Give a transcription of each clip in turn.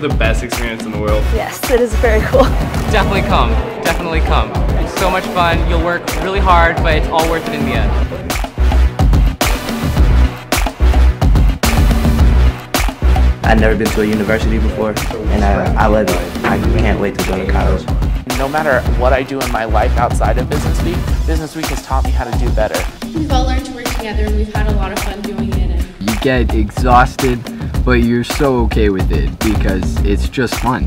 the best experience in the world. Yes, it is very cool. Definitely come. Definitely come. It's so much fun. You'll work really hard, but it's all worth it in the end. I've never been to a university before, and I, I love it. I can't wait to go to college. No matter what I do in my life outside of Business Week, Business Week has taught me how to do better. We've all learned to work together and we've had a lot of fun doing it. And You get exhausted, but you're so okay with it because it's just fun.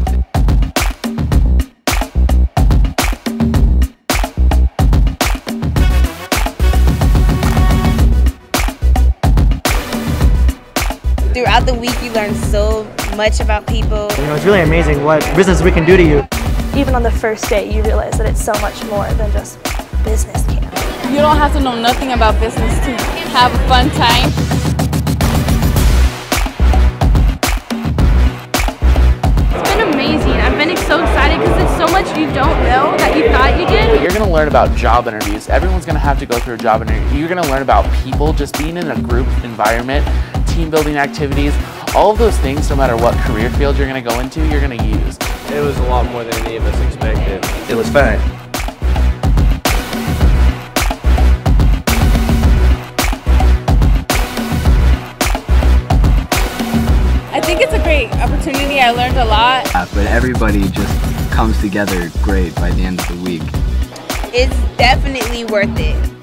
Throughout the week, you learn so much about people. You know, it's really amazing what Business Week can do to you. Even on the first day, you realize that it's so much more than just business camp. you don't have to know nothing about business to have a fun time. Much you don't know that you thought you did. You're going to learn about job interviews. Everyone's going to have to go through a job interview. You're going to learn about people, just being in a group environment, team building activities, all of those things, no matter what career field you're going to go into, you're going to use. It was a lot more than any of us expected. It was fun. I think it's a great opportunity. I learned a lot. Yeah, but everybody just comes together great by the end of the week. It's definitely worth it.